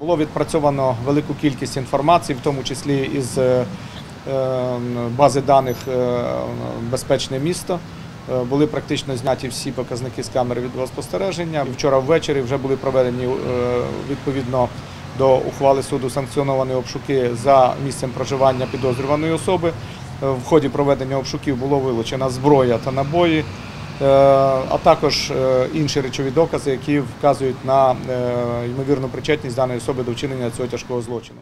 Було відпрацьовано велику кількість інформації, в тому числі із е, е, бази даних е, Безпечне місто. Е, Були практично зняті всі показники з камери відеоспостереження. Вчора ввечері вже були проведені відповідно до ухвали суду санкціоновані обшуки за місцем проживання підозрюваної особи. В ході проведення обшуків було вилучена зброя та набої, а також е, інші речові докази, які вказують на е, ймовірну причетність даної особи до вчинення цього тяжкого злочину.